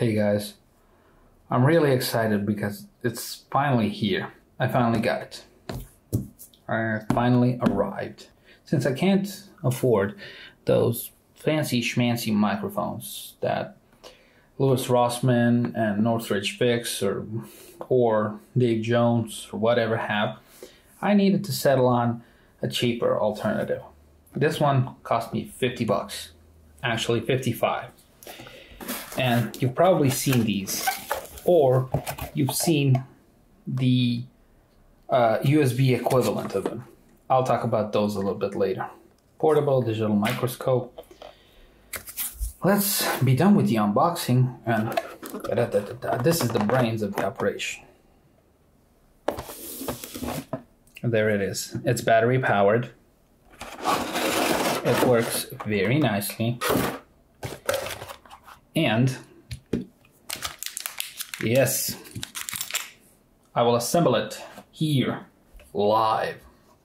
Hey guys, I'm really excited because it's finally here. I finally got it. I finally arrived. Since I can't afford those fancy schmancy microphones that Louis Rossmann and Northridge Fix or or Dave Jones or whatever have, I needed to settle on a cheaper alternative. This one cost me 50 bucks. Actually 55 and you've probably seen these, or you've seen the uh, USB equivalent of them. I'll talk about those a little bit later. Portable digital microscope. Let's be done with the unboxing, and da, da, da, this is the brains of the operation. There it is. It's battery powered. It works very nicely. And yes, I will assemble it here live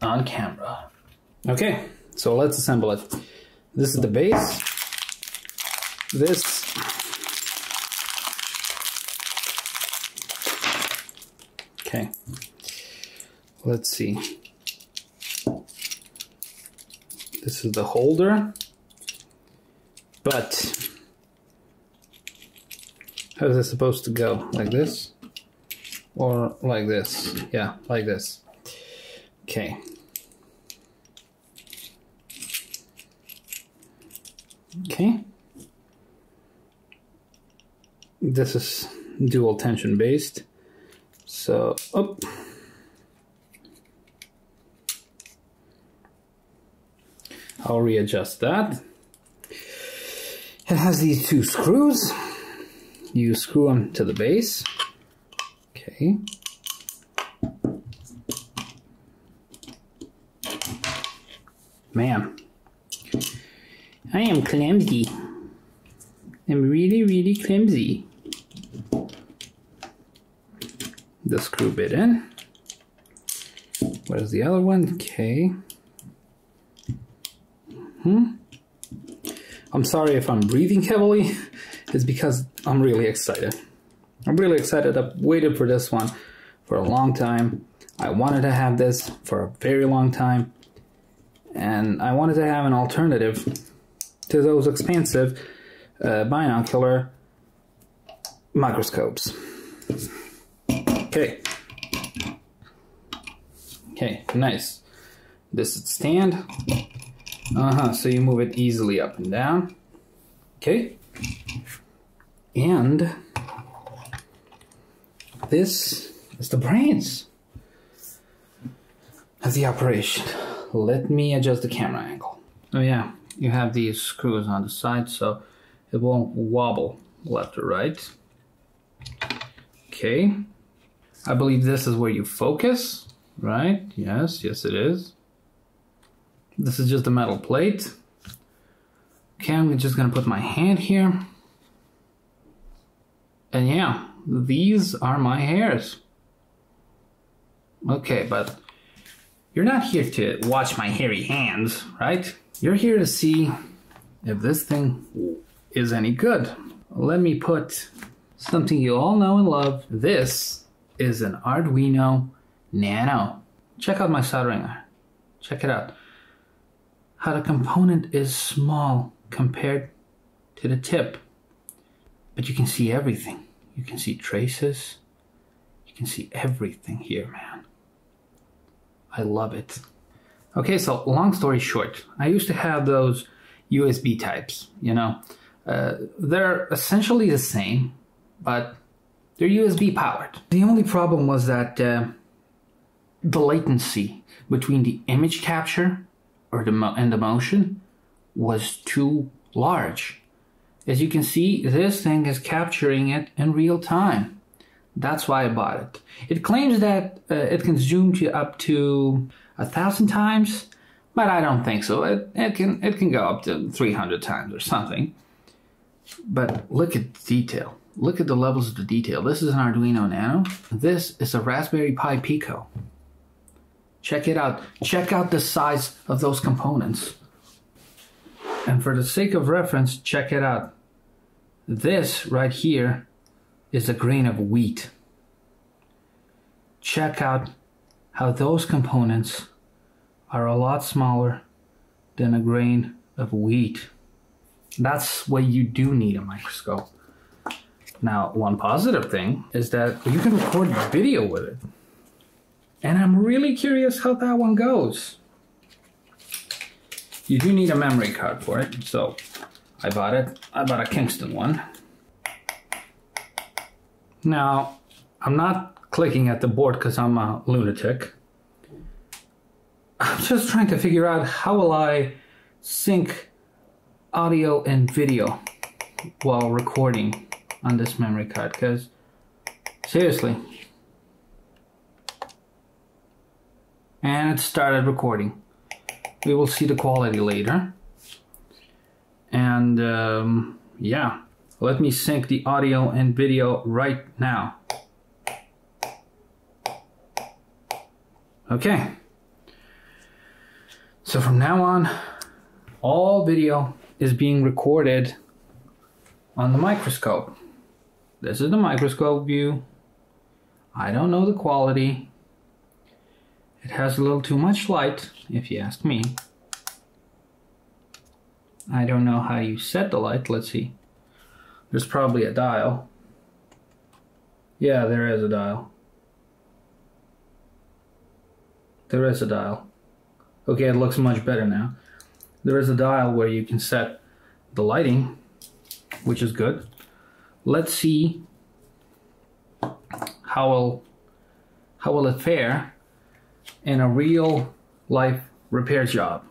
on camera. Okay, so let's assemble it. This is the base. This Okay. Let's see. This is the holder. But how is this supposed to go? Like this? Or like this? Yeah, like this. Okay. Okay. This is dual tension based. So, up. I'll readjust that. It has these two screws you screw them to the base. Okay. Man, I am clumsy. I'm really, really clumsy. The screw bit in. Where's the other one? Okay. Hmm. I'm sorry if I'm breathing heavily. It's because I'm really excited. I'm really excited. I've waited for this one for a long time. I wanted to have this for a very long time. And I wanted to have an alternative to those expensive uh, binocular microscopes. Okay. Okay, nice. This is stand. Uh-huh, so you move it easily up and down. Okay. And this is the brains of the operation. Let me adjust the camera angle. Oh yeah, you have these screws on the side so it won't wobble left or right. Okay. I believe this is where you focus, right? Yes, yes it is. This is just a metal plate. Okay, I'm just gonna put my hand here. And yeah, these are my hairs. Okay, but you're not here to watch my hairy hands, right? You're here to see if this thing is any good. Let me put something you all know and love. This is an Arduino Nano. Check out my soldering iron. Check it out. How the component is small compared to the tip. But you can see everything. You can see traces. You can see everything here, man. I love it. Okay, so long story short, I used to have those USB types, you know. Uh, they're essentially the same, but they're USB powered. The only problem was that uh, the latency between the image capture or the and the motion was too large. As you can see, this thing is capturing it in real time. That's why I bought it. It claims that uh, it can zoom to up to a thousand times, but I don't think so. It, it can it can go up to 300 times or something. But look at the detail. Look at the levels of the detail. This is an Arduino Nano. This is a Raspberry Pi Pico. Check it out. Check out the size of those components. And for the sake of reference, check it out. This right here is a grain of wheat. Check out how those components are a lot smaller than a grain of wheat. That's why you do need a microscope. Now, one positive thing is that you can record video with it. And I'm really curious how that one goes. You do need a memory card for it, so I bought it. I bought a Kingston one. Now, I'm not clicking at the board because I'm a lunatic. I'm just trying to figure out how will I sync audio and video while recording on this memory card because seriously and it started recording. We will see the quality later. And um, yeah. Let me sync the audio and video right now. Okay. So from now on all video is being recorded on the microscope. This is the microscope view. I don't know the quality. It has a little too much light, if you ask me. I don't know how you set the light. Let's see. There's probably a dial. Yeah, there is a dial. There is a dial. Okay, it looks much better now. There is a dial where you can set the lighting, which is good let's see how will how will it fare in a real life repair job.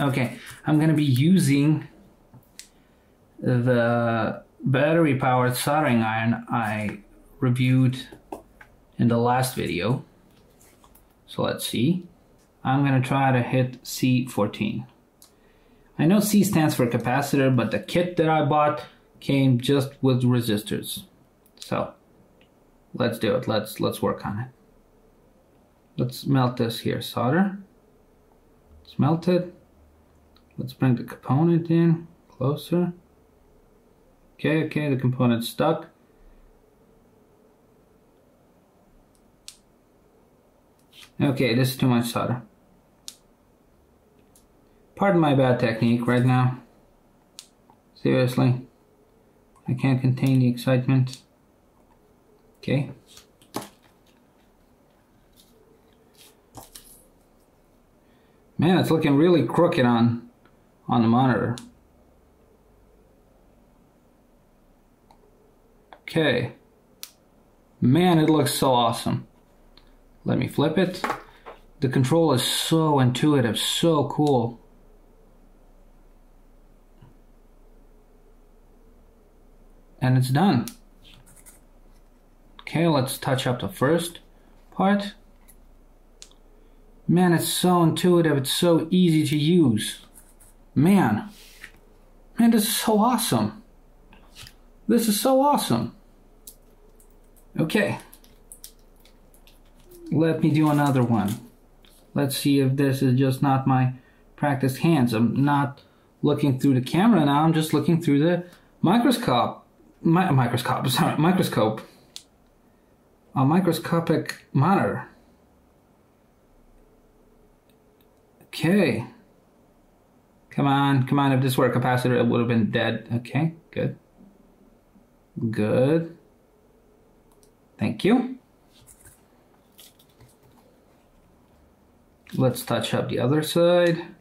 Okay, I'm gonna be using the battery powered soldering iron I reviewed in the last video. So let's see. I'm gonna try to hit C14. I know C stands for capacitor, but the kit that I bought came just with resistors. So let's do it. Let's let's work on it. Let's melt this here. Solder. It's melted. Let's bring the component in closer. Okay, okay, the component's stuck. Okay, this is too much solder. Pardon my bad technique right now. Seriously. I can't contain the excitement. Okay. Man, it's looking really crooked on on the monitor. Okay. Man, it looks so awesome. Let me flip it. The control is so intuitive, so cool. and it's done. Okay, let's touch up the first part. Man, it's so intuitive, it's so easy to use. Man, man, this is so awesome. This is so awesome. Okay, let me do another one. Let's see if this is just not my practiced hands. I'm not looking through the camera now, I'm just looking through the microscope mi- microscope, sorry, microscope, a microscopic monitor. Okay. Come on, come on. If this were a capacitor, it would have been dead. Okay, good. Good. Thank you. Let's touch up the other side.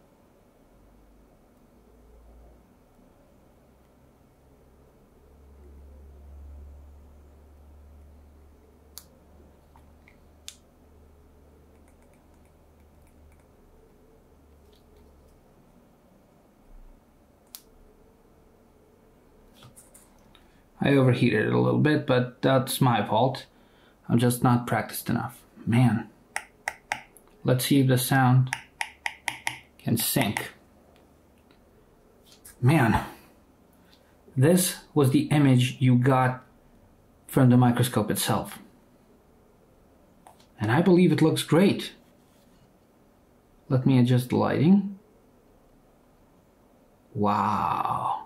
I overheated it a little bit, but that's my fault. I'm just not practiced enough. Man. Let's see if the sound can sync. Man. This was the image you got from the microscope itself. And I believe it looks great. Let me adjust the lighting. Wow.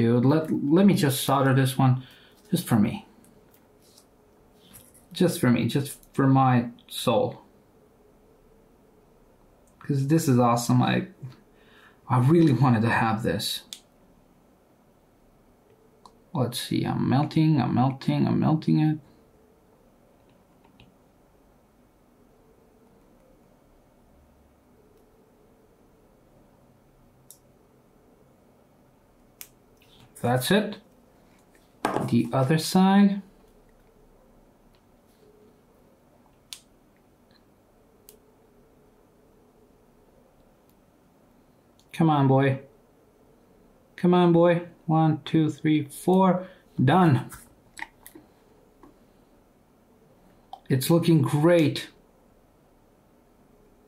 Dude. Let, let me just solder this one just for me. Just for me, just for my soul. Because this is awesome. I, I really wanted to have this. Let's see, I'm melting, I'm melting, I'm melting it. That's it. The other side. Come on, boy. Come on, boy. One, two, three, four. Done. It's looking great.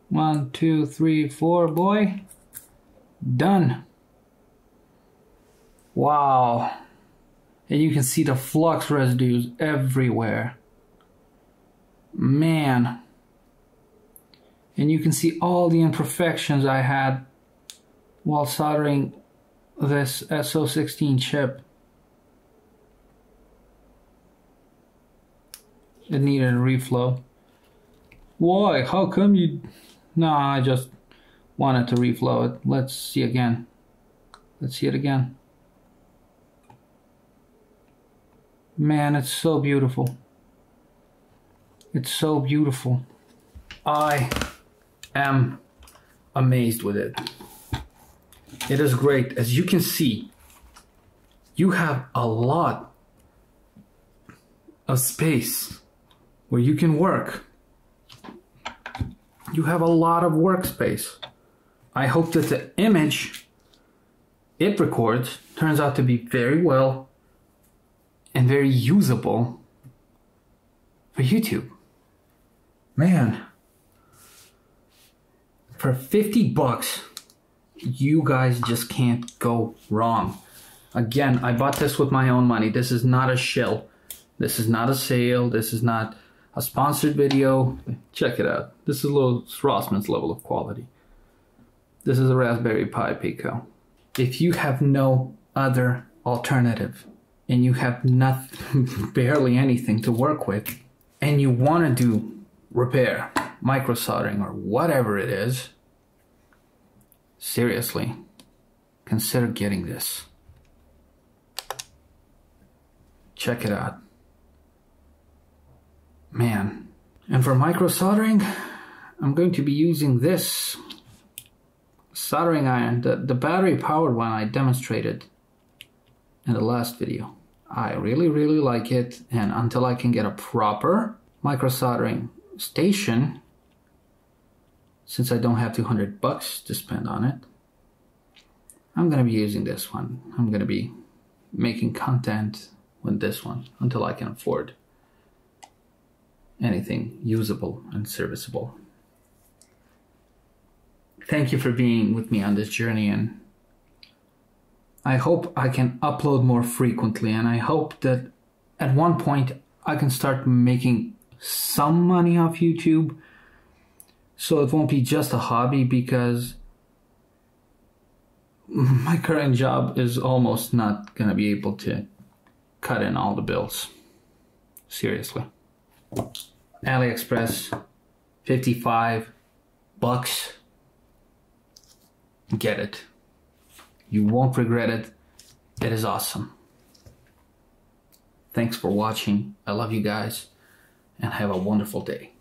One, two, three, four, boy. Done. Wow. And you can see the flux residues everywhere. Man. And you can see all the imperfections I had while soldering this SO16 chip. It needed a reflow. Why? How come you... No, I just wanted to reflow it. Let's see again. Let's see it again. Man, it's so beautiful. It's so beautiful. I am amazed with it. It is great. As you can see, you have a lot of space where you can work. You have a lot of workspace. I hope that the image it records turns out to be very well and very usable for YouTube. Man, for 50 bucks, you guys just can't go wrong. Again, I bought this with my own money. This is not a shill. This is not a sale. This is not a sponsored video. Check it out. This is a little Rossmann's level of quality. This is a Raspberry Pi Pico. If you have no other alternative and you have nothing, barely anything to work with, and you want to do repair, micro soldering, or whatever it is, seriously, consider getting this. Check it out. Man. And for micro soldering, I'm going to be using this soldering iron, the, the battery powered one I demonstrated in the last video. I really, really like it. And until I can get a proper micro soldering station, since I don't have 200 bucks to spend on it, I'm going to be using this one. I'm going to be making content with this one until I can afford anything usable and serviceable. Thank you for being with me on this journey and I hope I can upload more frequently and I hope that at one point I can start making some money off YouTube so it won't be just a hobby because my current job is almost not going to be able to cut in all the bills. Seriously. AliExpress 55 bucks. Get it. You won't regret it. It is awesome. Thanks for watching. I love you guys and have a wonderful day.